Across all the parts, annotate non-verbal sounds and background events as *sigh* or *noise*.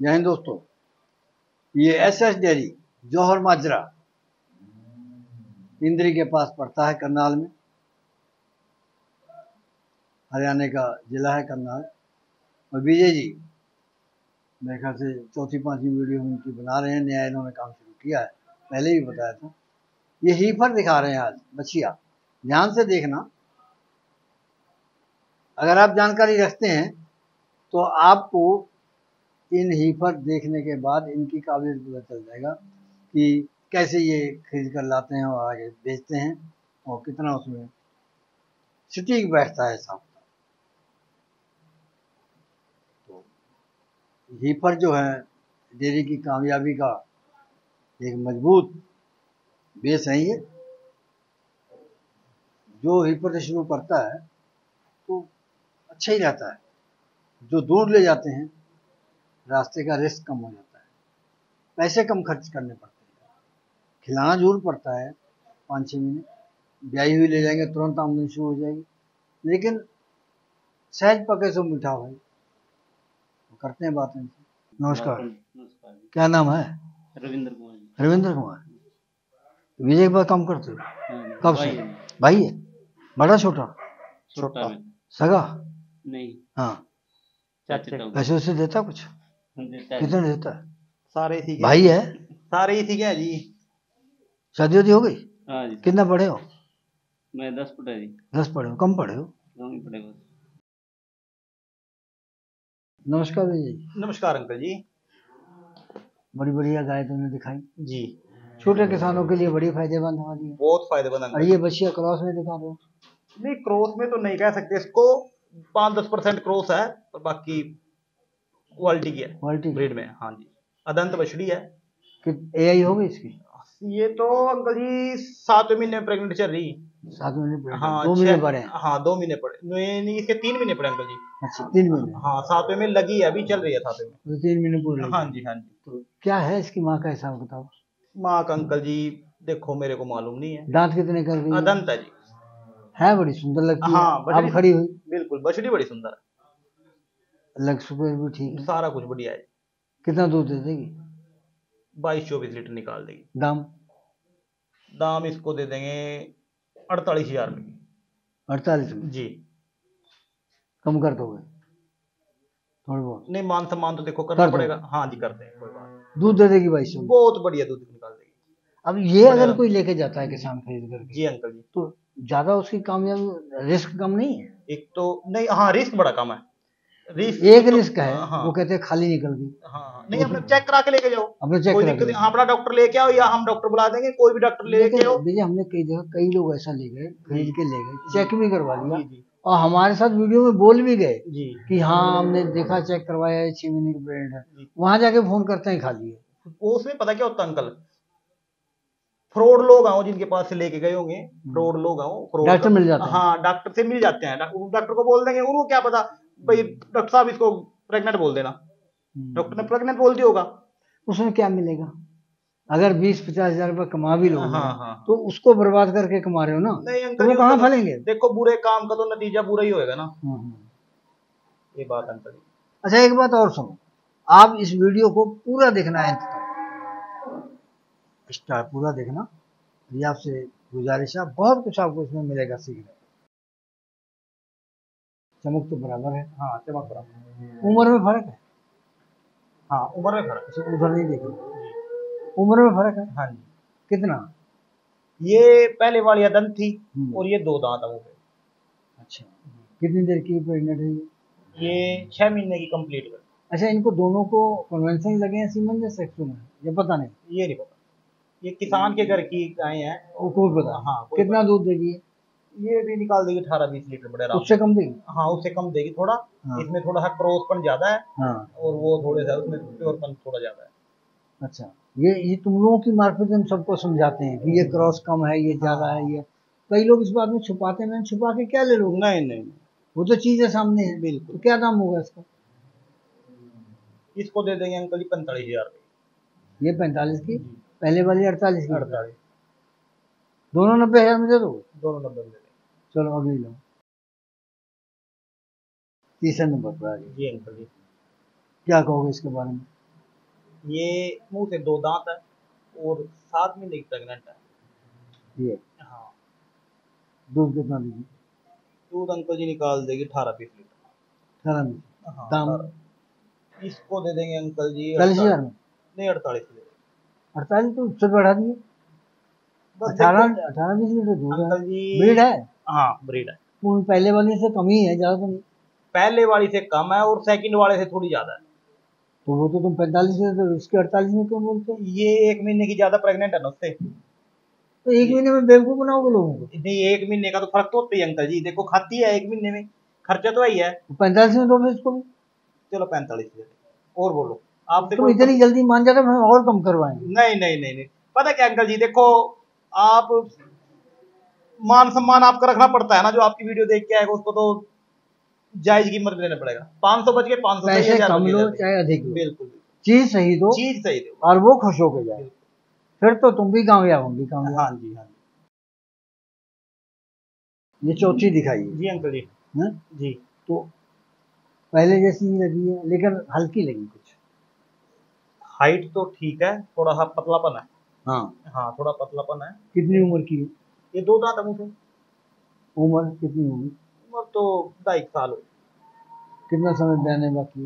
जय दोस्तों। ये S S dairy Jauhar Majra, Indri के पास पड़ता है करनाल में। हरियाणा का जिला है करनाल। और विजय जी, मेरे ख्याल से चौथी, पांचवी वीडियो हम उनकी बना रहे हैं, नया इन्होंने काम शुरू किया है। पहले भी बताया था। ये हीफर दिखा रहे हैं आज, बछिया। ध्यान से देखना। अगर आप जानकारी रखते हैं तो आपको इन हीफर देखने के बाद इनकी काबिलियत पता चल जाएगा कि कैसे ये खरीद कर लाते हैं और आगे बेचते हैं और कितना उसमें सटीक बैठता है सांप तो हीफर जो है डेयरी की कामयाबी का एक मज़बूत बेस है ये। जो हीफर से शुरू करता है तो अच्छा ही रहता है। जो दूर ले जाते हैं रास्ते का रिस्क कम हो जाता है। पैसे कम खर्च करने पड़ते हैं। खिलाना ज़रूर पड़ता है। पाँच छः महीने ब्याई हुई ले जाएँगे तुरंत आमदनी शुरू हो जाएगी। लेकिन सहज पके सो मीठा भाई तो करते हैं बात। नमस्कार। क्या नाम है? रविंद्र कुमार रविंद्र कुमार। विजय पास काम करते हो? हाँ कब भाई से भाई है? बड़ा छोटा? छोटा सगा? नहीं। हाँ। पैसे उसे देता कुछ? देता है कितने देता है? सारे ठीक है भाई है? सारे ही ठीक है जी। शादी वादी हो गई? हाँ जी। कितना पढ़े हो? मैं दस है जी। दस पढ़े हो कम पढ़े हो? गाँव में पड़ेगा नमस्कार जी। नमस्कार अंकल जी। बड़ी बढ़िया गाय तुमने दिखाई। जी। छोटे किसानों के लिए बड़ी फ़ायदेमंद हमारी है। बहुत फ़ायदेमंद और अंकल ये बच्चिया क्रॉस में दिखा रहे हो। नहीं क्रॉस में तो नहीं कह सकते इसको पाँच दस परसेंट क्रॉस है और बाकी क्वालिटी की है। क्वालिटी ब्रीड में हाँ जी। अदंत बछड़ी है। कि ए आई हो गई इसकी? ये तो अंकल जी सातवें महीने प्रेग्नेंट चल रही। सात महीने हाँ दो महीने पड़े हाँ। दो महीने पड़े। नहीं इसके तीन महीने पड़े अंकल जी। अच्छा तीन महीने। हाँ सातवें में लगी है अभी चल रही है सातवें में। तो तीन महीने पूरे। हाँ जी हाँ जी। तो क्या है इसकी माँ का हिसाब बताओ माँ का अंकल जी देखो मेरे को मालूम नहीं है। दांत कितने कर गई है? अदंत है जी। है बड़ी सुंदर लगती है हाँ, अब खड़ी हुई। बिल्कुल बछड़ी बड़ी सुंदर है। लग सुपर भी ठीक है। सारा कुछ बढ़िया है। कितना दूध दे देगी? बाईस चौबीस लीटर निकाल देगी। दाम? दाम इसको दे देंगे अड़तालीस हज़ार में। अड़तालीस जी। कम कर दोगे? थोड़ी बहुत। नहीं मान सम्मान तो देखो करना कर। पड़ेगा। हाँ जी करते हैं कोई बात। दूध दे देगी बाईस बहुत बढ़िया दूध निकाल देगी। अब ये अगर कोई लेके जाता है किसान खरीद कर जी अंकल जी। तो ज़्यादा उसकी कामयाबी रिस्क कम नहीं है? एक तो नहीं हाँ रिस्क बड़ा कम है। एक रिस्क है हाँ। वो कहते हैं खाली निकल गई। हाँ हाँ। नहीं अपने चेक करा के लेके जाओ। अपने चेक कोई दिक्कत हाँ, अपना डॉक्टर लेके आओ या हम डॉक्टर बुला देंगे कोई भी डॉक्टर लेके आओ। देखिए हमने कई जगह कई लोग ऐसा ले गए खरीद के ले गए चेक भी करवा लिया। और हमारे साथ वीडियो में बोल भी गए कि हाँ हमने देखा चेक करवाया है छह महीने की ब्रेड है। वहाँ जाके फ़ोन करते हैं खाली। है उसमें पता क्या होता अंकल? फ्रॉड लोग आओ जिनके पास से लेके गए होंगे फ्रॉड लोग आओ डॉक्टर मिल जाते हैं। हाँ। डॉक्टर से मिल जाते हैं। डॉक्टर को बोल देंगे उनको क्या पता भाई डॉक्टर साहब इसको प्रेग्नेंट बोल देना। डॉक्टर ने प्रेग्नेंट बोल दिया होगा। उसमें क्या मिलेगा? अगर बीस पचास हज़ार रुपये कमा भी लोगे हाँ हाँ तो उसको बर्बाद करके कमा रहे हो ना? नहीं तो वो कहाँ फलेंगे? देखो बुरे काम का तो नतीजा बुरा ही होएगा ना। हम्म, हम्म। ये बात अंकल। अच्छा एक बात और सुनो। आप इस वीडियो को पूरा देखना है स्टार पूरा देखना। ये आपसे गुजारिश है बहुत कुछ आपको इसमें मिलेगा सीखने। चमक तो बराबर है। हाँ चमक बराबर उम्र में फ़र्क है? हाँ उम्र में फ़र्क अच्छा उधर नहीं देखना उम्र में फ़र्क है? हाँ जी। कितना? ये पहले वाली अदंत थी हम्म। और ये दो दांत है वो अच्छा। कितनी देर की प्रेगनेंट है ये? ये छह महीने की कंप्लीट कर अच्छा इनको दोनों को कन्वेंशन लगे हैं सीमन या सेक्सुम है? ये पता नहीं। ये नहीं पता। ये किसान के घर की गाय हैं। वो कोई पता? हाँ कितना दूध देगी ये? भी निकाल देगी अठारह बीस लीटर बड़े उससे कम देगी? हाँ उससे कम देगी थोड़ा। हाँ। इसमें थोड़ा सा क्रॉसपन ज़्यादा है। हाँ। और वो थोड़े सा उसमें प्योरपन थोड़ा ज़्यादा है। अच्छा। ये ये तुम लोगों की मार्फत हम सबको समझाते हैं कि ये क्रॉस कम है ये ज़्यादा है ये। कई लोग इस बात में छुपाते हैं छुपा के क्या ले लोगे? नहीं नहीं वो तो चीज़ है सामने है। बिल्कुल। तो क्या दाम होगा इसका? इसको दे देंगे अंकल जी पैंतालीस हज़ार ये पैंतालीस की? पहले वाली अड़तालीस की? अड़तालीस। दोनों नब्बे हज़ार में दे दो। दोनों दे देंगे चलो अगली लो। तीसरे नंबर पर आ गए। जी अंकल जी क्या कहोगे इसके बारे में? ये मुँह से दो दांत है और सात महीने की प्रेग्नेंट है। ये? हाँ। दूध कितना देगी? दूध अंकल जी निकाल देगी अठारह बीस लीटर। अठारह में? हाँ, दाम? इसको दे देंगे अंकल जी चालीस हज़ार में? नहीं अड़तालीस दे अड़तालीस? तो उससे बढ़ा दिए। बस अठारह अठारह बीस लीटर दूध है। अंकल जी ब्रीड है? हाँ ब्रीड है। वो पहले वाले से कम ही है ज़्यादा तो नहीं। पहले वाली से कम है और सेकंड वाले से थोड़ी ज़्यादा है। तो वो तो तुम पैंतालीस से तो इसके अड़तालीस में क्यों बोलते हो? ये एक महीने की ज़्यादा प्रेग्नेंट है ना उससे। तो एक महीने में बेवकूफ़ बनाओगे लोगों को? नहीं एक महीने का तो फ़र्क तो होता ही अंकल जी। देखो खाती है एक महीने में खर्चा तो वही है तो पैंतालीस में दो इसको चलो पैंतालीस और बोलो। आप देखो। इतनी जल्दी मान जाते हम और कम करवाएँगे। नहीं नहीं नहीं नहीं। पता क्या अंकल जी देखो आप मान सम्मान आपका रखना पड़ता है ना जो आपकी वीडियो देख के आएगा उसको तो जायज़ कीमत देना पड़ेगा। पाँच सौ बच के पाँच सौ कम लो चाहे अधिक बिल्कुल चीज़ सही दो चीज़ सही दो। और वो खुश होके जाए। फिर तो तुम भी कामयाब होंगी कामयाब। हाँ जी हाँ ये चौथी दिखाई जी जी अंकल जी। है? जी। तो पहले जैसी ही लगी है लेकिन हल्की लगी कुछ। हाइट तो ठीक है थोड़ा सा पतलापन है। हाँ। हाँ थोड़ा पतलापन है। कितनी उम्र की? है ये दो दांत है। उम्र कितनी होगी? उम्र तो ढाई साल हो कितना समय बयाने बाकी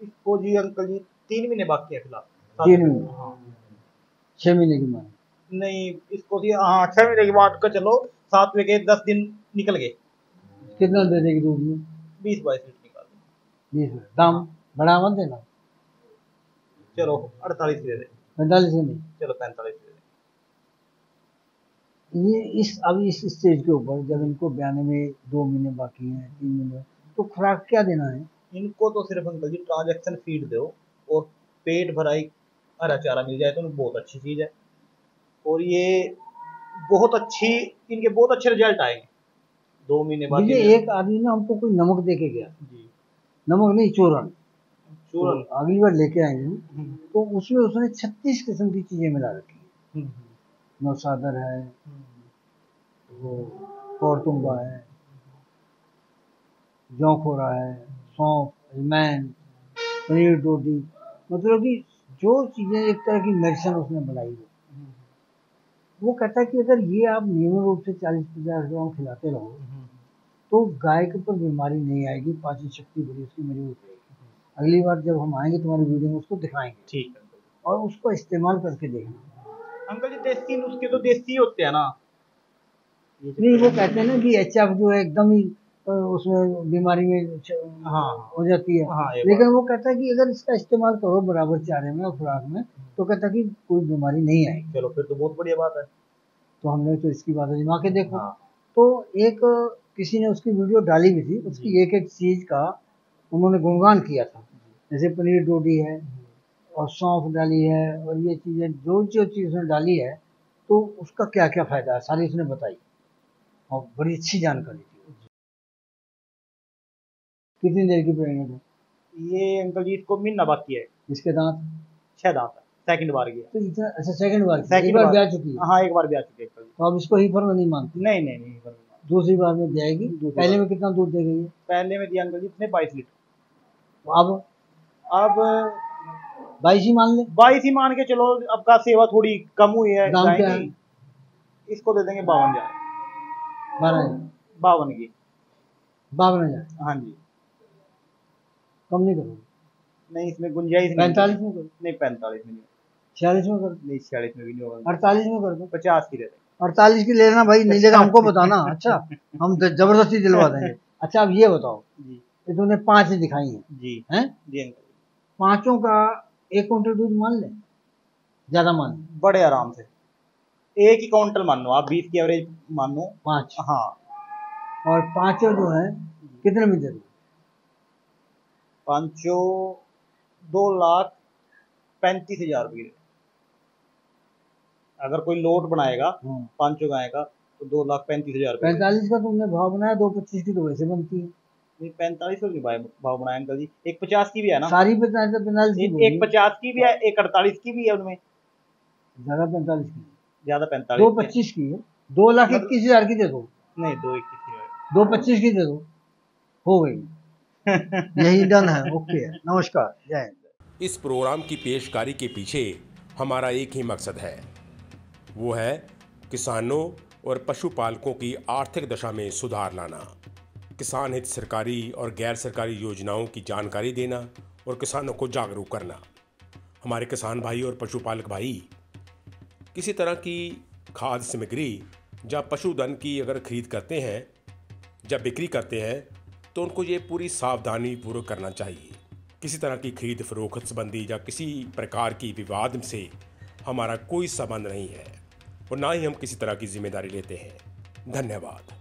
इसको जी अंकल जी तीन महीने बाकी है फ़िलहाल। तीन महीने। हाँ छह महीने की मान नहीं इसको जी हाँ छह महीने के बाद का चलो। सातवें के दस दिन निकल गए। कितना दे देगी दूध में? बीस बाईस लीटर निकाल बीस दाम बढ़ा मत देना? चलो अड़तालीस दे दे। पैंतालीस नहीं? चलो पैंतालीस ये इस अब इस स्टेज के ऊपर जब इनको बयाने में दो महीने बाकी हैं तीन महीने तो खुराक क्या देना है? इनको तो सिर्फ़ अंकल जी ट्रांजैक्शन फ़ीड दो और पेट भराई हरा चारा मिल जाए तो बहुत अच्छी चीज़ है। और ये बहुत अच्छी इनके बहुत अच्छे रिज़ल्ट आएँगे दो महीने बाद ये- एक आदमी ना हमको कोई नमक दे के गया। जी। नमक नहीं चूरन। चूरन। तो अगली बार लेके आएँगे हम, हम्म, तो उसमें उसने छत्तीस किस्म की चीज़ें मिला रखी नौसादर है वो कौरतुम्बा है जौखोरा है सौंफ अजमैन पनीर रोटी मतलब कि जो चीज़ें एक तरह की मेडिसिन उसने बनाई है। वो कहता है कि अगर ये आप नियमित रूप से चालीस पचास ग्राम खिलाते रहो तो गाय के ऊपर बीमारी नहीं आएगी पाचन शक्ति बड़ी उसकी मज़बूत रहेगी। अगली बार जब हम आएँगे तुम्हारी वीडियो में उसको दिखाएँगे ठीक है। और उसको इस्तेमाल करके देखना। अंकल जी देसी नुस्खे तो देसी होते हैं ना। नहीं वो कहते हैं ना कि एच जो है एकदम ही उसमें बीमारी में हाँ। हो जाती है। हाँ लेकिन वो कहता है कि अगर इसका इस्तेमाल करो बराबर चारे में और खुराक में तो कहता है कि कोई बीमारी नहीं आएगी। चलो फिर तो बहुत बढ़िया बात है। तो हमने तो इसकी बात आजमा के देखा। हाँ। तो एक किसी ने उसकी वीडियो डाली भी थी उसकी एक एक चीज़ का उन्होंने गुणगान किया था। जैसे पनीर डोडी है और सौंफ डाली है और ये चीज़ें जो जो चीज़ उसने डाली है तो उसका क्या क्या फ़ायदा है? सारी उसने बताई। और बड़ी अच्छी जानकारी थी कितनी देर की प्रेगनेंट है? ये अंकल जी इसको महीना बाकी है। इसके दांत? छह दांत है। सेकंड बार गया। तो इतना अच्छा सेकंड बार एक बार। ब्याह चुकी है? हाँ एक बार आ चुके हैं तो अब इसको ही फर्म नहीं मानती? नहीं नहीं नहीं नहीं। दूसरी बार में ब्याएगी पहले में कितना दूध दे गई है? पहले में दिया अंकल जी इतने बाईस लीटर। अब? अब बाईस ही मान ले। बाईस ही मान के चलो आपका सेवा थोड़ी कम हुई है। इसको दे देंगे बावन हज़ार। बारह बावन की। बावन हज़ार? हाँ जी। कम नहीं करोगे? नहीं इसमें गुंजाइश पैंतालीस में करो नहीं पैंतालीस में नहीं छियालीस में कर नहीं छियालीस में भी नहीं होगा। अड़तालीस में कर दो पचास की दे देंगे। अड़तालीस की लेना भाई नहीं लेगा हमको बताना। अच्छा *laughs* हम तो ज़बरदस्ती दिलवा देंगे। अच्छा अब ये बताओ। जी। तूने पाँच दिखाई है। जी। हैं? जी। पाँचों का एक क्विंटल दूध मान ले? ज़्यादा मान बड़े आराम से। एक ही काउंटर मान लो आप बीस की एवरेज मान लो। पाँच। हाँ। और पाँचों जो है कितने में दे दो पाँचों दो लाख पैंतीस हज़ार रुपये अगर कोई लोट बनाएगा हाँ। पाँचों गाय का तो दो लाख पैंतीस हज़ार पैंतालीस का तुमने भाव बनाया दो पच्चीस की तो वैसे बनती है। पैंतालीस सौ की भाव बनाया अंकल जी। एक पचास की भी है ना? सारी पैंतालीस पैंतालीस की एक, पचास की भी है एक अड़तालीस की भी है उनमें। ज़्यादा पैंतालीस की। ज़्यादा पैंतालीस है। पच्चीस की है। दो लाख इक्कीस हज़ार की दे दो। नहीं दो इक्कीस की दो पच्चीस की दे दो। हो गई। *laughs* यही डन है। ओके। नमस्कार। जय हिंद। इस प्रोग्राम की पेशकारी के पीछे हमारा एक ही मकसद है। वो है किसानों और पशुपालकों की आर्थिक दशा में सुधार लाना। किसान हित सरकारी और गैर सरकारी योजनाओं की जानकारी देना और किसानों को जागरूक करना। हमारे किसान भाई और पशुपालक भाई, किसी तरह की खाद सामग्री या पशुधन की अगर खरीद करते हैं या बिक्री करते हैं तो उनको ये पूरी सावधानी पूर्वक करना चाहिए। किसी तरह की खरीद फरोख्त संबंधी या किसी प्रकार की विवाद से हमारा कोई संबंध नहीं है और ना ही हम किसी तरह की ज़िम्मेदारी लेते हैं। धन्यवाद।